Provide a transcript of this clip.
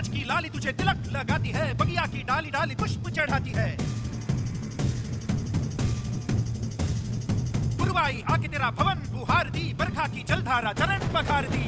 सूरज की लाली तुझे तिलक लगाती है, बगिया की डाली डाली पुष्प चढ़ाती है। पुरवाई आके तेरा भवन बुहार दी, बरखा की जलधारा चरण पखार दी।